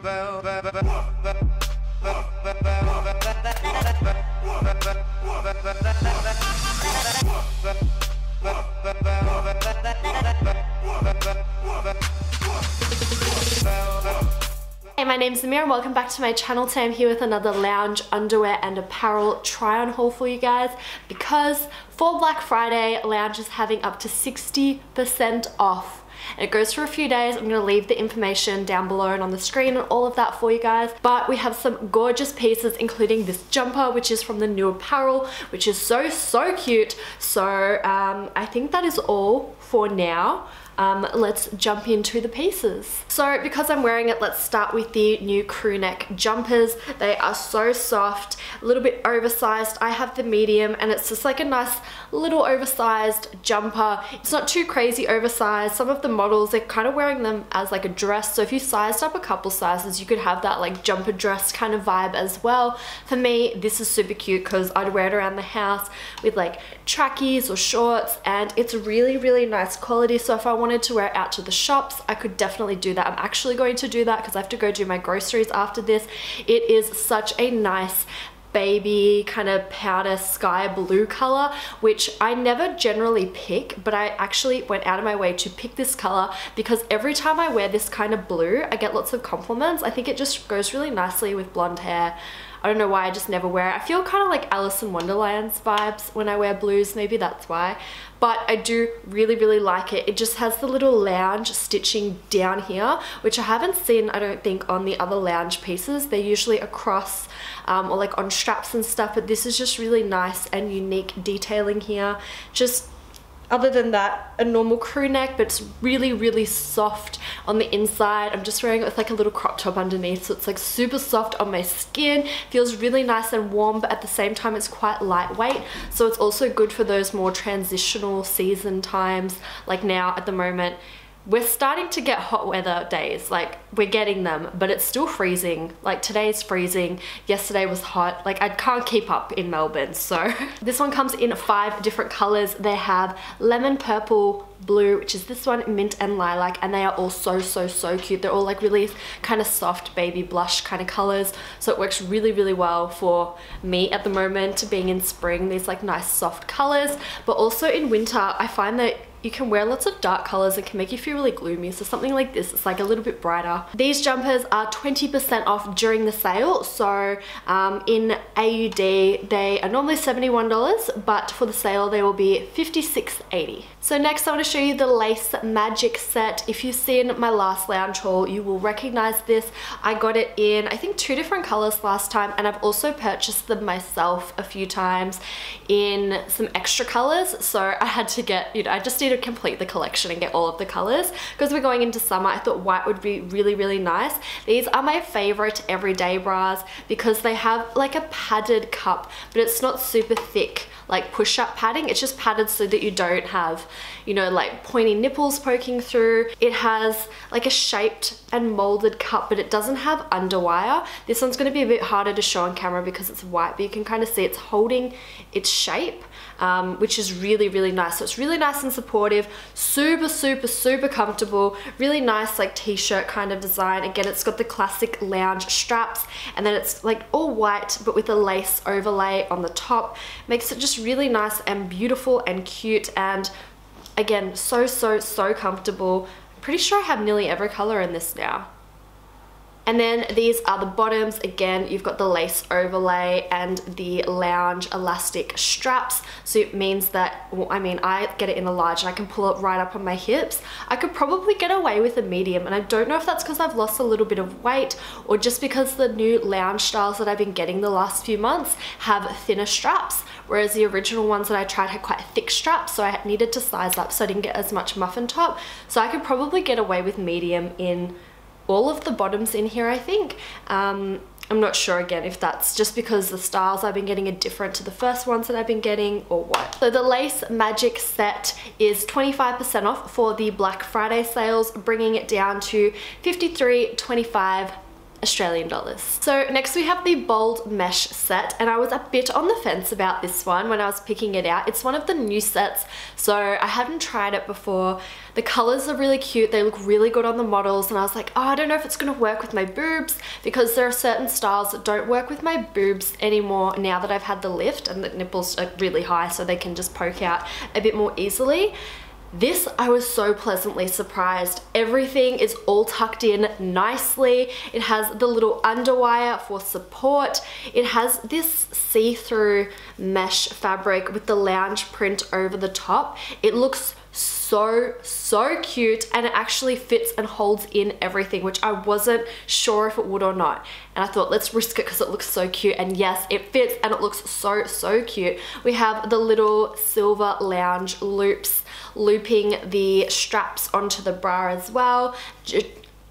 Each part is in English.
Hey, my name's Amea and welcome back to my channel. Today I'm here with another lounge underwear and apparel try on haul for you guys because for Black Friday, Lounge is having up to 60% off it goes for a few days. I'm to leave the information down below and on the screen and all of that for you guys. But we have some gorgeous pieces, including this jumper, which is from the new apparel, which is so, so cute. So um, I think that is all for now um, let's jump into the pieces. So because I'm wearing it, let's start with the new crew neck jumpers. They are so soft, a little bit oversized. I have the medium and it's just like a nice little oversized jumper. It's not too crazy oversized. Some of the models, they're kind of wearing them as like a dress. So if you sized up a couple sizes, you could have that like jumper dress kind of vibe as well. For me, this is super cute because I'd wear it around the house with like trackies or shorts and it's really, really nice quality. So if I want wanted to wear it out to the shops, I could definitely do that. I'm actually going to do that because I have to go do my groceries after this. It is such a nice baby kind of powder sky blue color which I never generally pick but I actually went out of my way to pick this color because every time I wear this kind of blue I get lots of compliments I think it just goes really nicely with blonde hair I don't know why I just never wear it. I feel kind of like Alice in Wonderland's vibes when I wear blues, maybe that's why. But I do really, really like it. It just has the little lounge stitching down here, which I haven't seen, I don't think, on the other lounge pieces. They're usually across um, or like on straps and stuff, but this is just really nice and unique detailing here. Just other than that, a normal crew neck, but it's really, really soft on the inside. I'm just wearing it with like a little crop top underneath, so it's like super soft on my skin. Feels really nice and warm, but at the same time, it's quite lightweight. So it's also good for those more transitional season times, like now at the moment we're starting to get hot weather days like we're getting them but it's still freezing. Like today's freezing. Yesterday was hot. Like I can't keep up in Melbourne so this one comes in five different colors. They have lemon purple blue which is this one mint and lilac and they are all so so so cute. They're all like really kind of soft baby blush kind of colors. So it works really really well for me at the moment being in spring these like nice soft colors. But also in winter I find that you can wear lots of dark colors and can make you feel really gloomy. So something like this, it's like a little bit brighter. These jumpers are 20% off during the sale. So um, in AUD, they are normally $71, but for the sale, they will be $56.80. So next I want to show you the Lace Magic set. If you've seen my last lounge haul, you will recognize this. I got it in, I think two different colors last time, and I've also purchased them myself a few times in some extra colors. So I had to get, you know, I just need to complete the collection and get all of the colors. Because we're going into summer, I thought white would be really, really nice. These are my favorite everyday bras because they have like a padded cup, but it's not super thick like push-up padding. It's just padded so that you don't have, you know, like pointy nipples poking through. It has like a shaped and molded cup, but it doesn't have underwire. This one's gonna be a bit harder to show on camera because it's white, but you can kind of see it's holding its shape um, which is really, really nice. So it's really nice and supportive, super, super, super comfortable, really nice like t-shirt kind of design. Again, it's got the classic lounge straps and then it's like all white, but with a lace overlay on the top. Makes it just really nice and beautiful and cute and again, so, so, so comfortable. pretty sure I have nearly every color in this now. And then these are the bottoms. Again, you've got the lace overlay and the lounge elastic straps. So it means that, well, I mean, I get it in a large and I can pull it right up on my hips. I could probably get away with a medium and I don't know if that's because I've lost a little bit of weight or just because the new lounge styles that I've been getting the last few months have thinner straps. Whereas the original ones that I tried had quite thick straps so I needed to size up so I didn't get as much muffin top. So I could probably get away with medium in all of the bottoms in here, I think. Um, I'm not sure again if that's just because the styles I've been getting are different to the first ones that I've been getting or what. So the Lace Magic set is 25% off for the Black Friday sales, bringing it down to 53.25 Australian dollars. So next we have the bold mesh set and I was a bit on the fence about this one when I was picking it out. It's one of the new sets so I hadn't tried it before. The colors are really cute, they look really good on the models and I was like oh I don't know if it's going to work with my boobs because there are certain styles that don't work with my boobs anymore now that I've had the lift and the nipples are really high so they can just poke out a bit more easily. This, I was so pleasantly surprised. Everything is all tucked in nicely. It has the little underwire for support. It has this see-through mesh fabric with the lounge print over the top. It looks so, so cute and it actually fits and holds in everything, which I wasn't sure if it would or not. And I thought, let's risk it because it looks so cute. And yes, it fits and it looks so, so cute. We have the little silver lounge loops looping the straps onto the bra as well.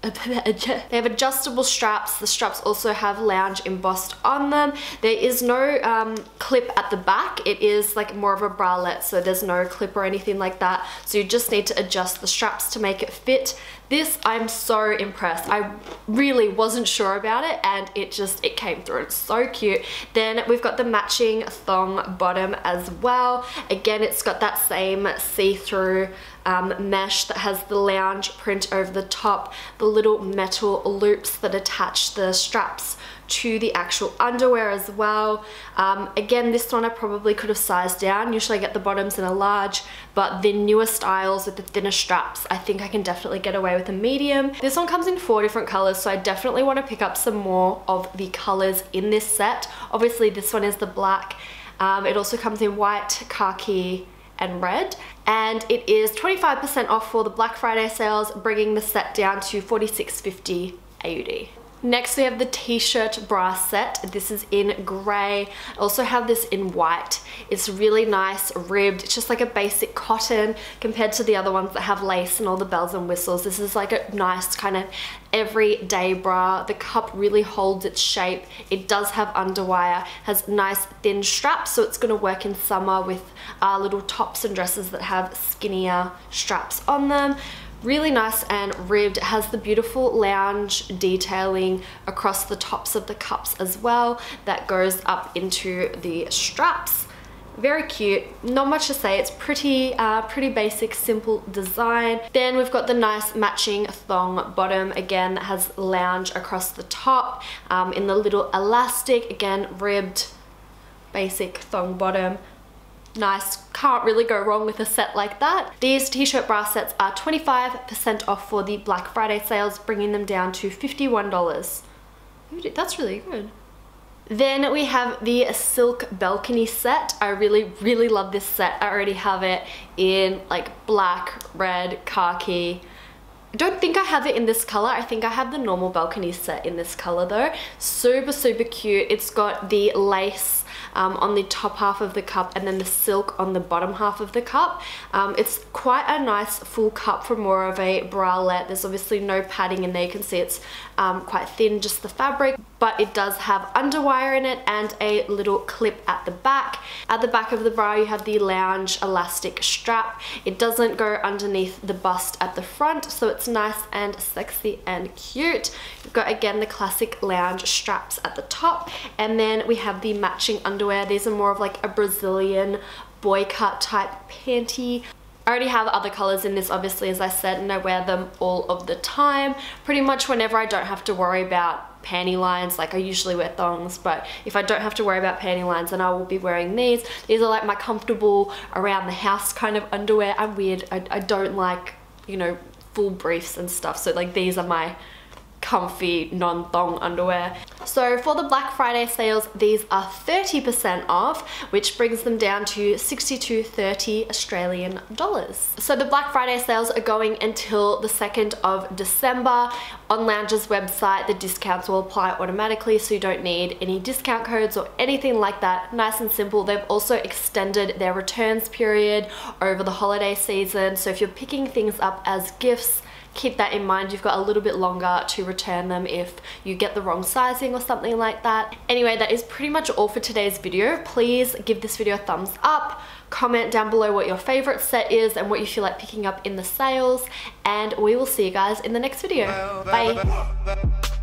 They have adjustable straps. The straps also have lounge embossed on them. There is no um, clip at the back. It is like more of a bralette, so there's no clip or anything like that. So you just need to adjust the straps to make it fit. This, I'm so impressed. I really wasn't sure about it and it just, it came through. It's so cute. Then we've got the matching thong bottom as well. Again, it's got that same see-through um, mesh that has the lounge print over the top, the little metal loops that attach the straps to the actual underwear as well. Um, again, this one I probably could have sized down. Usually I get the bottoms in a large, but the newer styles with the thinner straps, I think I can definitely get away with a medium. This one comes in four different colors, so I definitely want to pick up some more of the colors in this set. Obviously this one is the black. Um, it also comes in white, khaki, and red and it is 25% off for the Black Friday sales bringing the set down to 46.50 AUD. Next we have the t-shirt bra set. This is in grey. I also have this in white. It's really nice, ribbed. It's just like a basic cotton compared to the other ones that have lace and all the bells and whistles. This is like a nice kind of everyday bra. The cup really holds its shape. It does have underwire, has nice thin straps, so it's gonna work in summer with uh, little tops and dresses that have skinnier straps on them really nice and ribbed. It has the beautiful lounge detailing across the tops of the cups as well that goes up into the straps. Very cute, not much to say, it's pretty, uh, pretty basic, simple design. Then we've got the nice matching thong bottom, again, that has lounge across the top um, in the little elastic, again, ribbed, basic thong bottom nice. Can't really go wrong with a set like that. These t-shirt bra sets are 25% off for the Black Friday sales, bringing them down to $51. That's really good. Then we have the silk balcony set. I really, really love this set. I already have it in like black, red, khaki. I don't think I have it in this color. I think I have the normal balcony set in this color though. Super, super cute. It's got the lace um, on the top half of the cup and then the silk on the bottom half of the cup. Um, it's quite a nice full cup for more of a bralette. There's obviously no padding in there. You can see it's um, quite thin, just the fabric, but it does have underwire in it and a little clip at the back. At the back of the bra, you have the lounge elastic strap. It doesn't go underneath the bust at the front, so it's nice and sexy and cute. You've got, again, the classic lounge straps at the top, and then we have the matching underwear. These are more of like a Brazilian boy cut type panty. I already have other colors in this obviously as I said and I wear them all of the time. Pretty much whenever I don't have to worry about panty lines like I usually wear thongs but if I don't have to worry about panty lines then I will be wearing these. These are like my comfortable around the house kind of underwear. I'm weird. I, I don't like you know full briefs and stuff so like these are my comfy non-thong underwear. So for the Black Friday sales, these are 30% off, which brings them down to 62.30 Australian dollars. So the Black Friday sales are going until the 2nd of December. On Lounge's website, the discounts will apply automatically, so you don't need any discount codes or anything like that. Nice and simple. They've also extended their returns period over the holiday season, so if you're picking things up as gifts, keep that in mind. You've got a little bit longer to return them if you get the wrong sizing or something like that. Anyway, that is pretty much all for today's video. Please give this video a thumbs up, comment down below what your favorite set is and what you feel like picking up in the sales, and we will see you guys in the next video. Bye.